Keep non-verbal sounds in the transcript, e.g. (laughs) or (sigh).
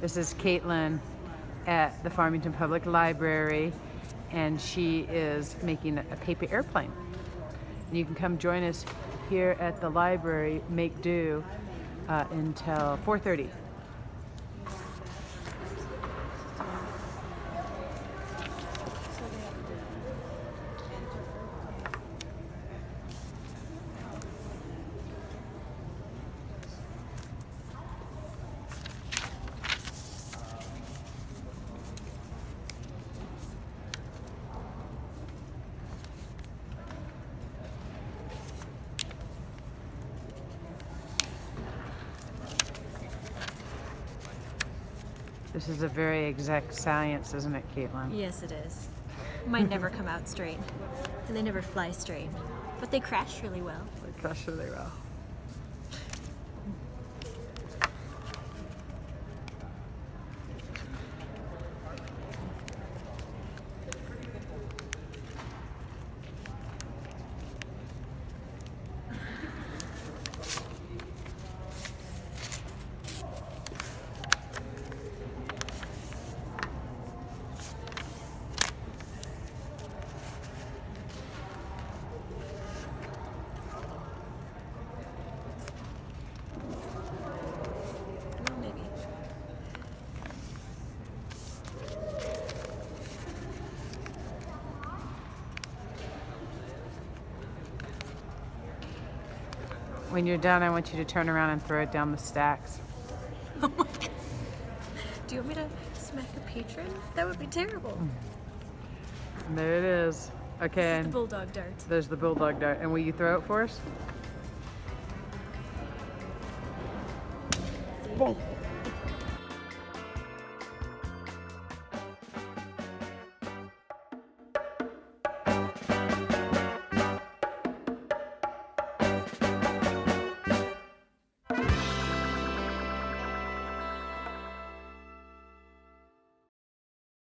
This is Caitlin at the Farmington Public Library, and she is making a paper airplane. And you can come join us here at the library, make do, uh, until 4.30. This is a very exact science, isn't it, Caitlin? Yes, it is. Might never come out straight, and they never fly straight, but they crash really well. They crush really well. When you're done, I want you to turn around and throw it down the stacks. (laughs) Oh my god. Do you want me to smack a patron? That would be terrible. And there it is. Okay, This is the bulldog dart. there's the bulldog dart. And will you throw it for us? Boom.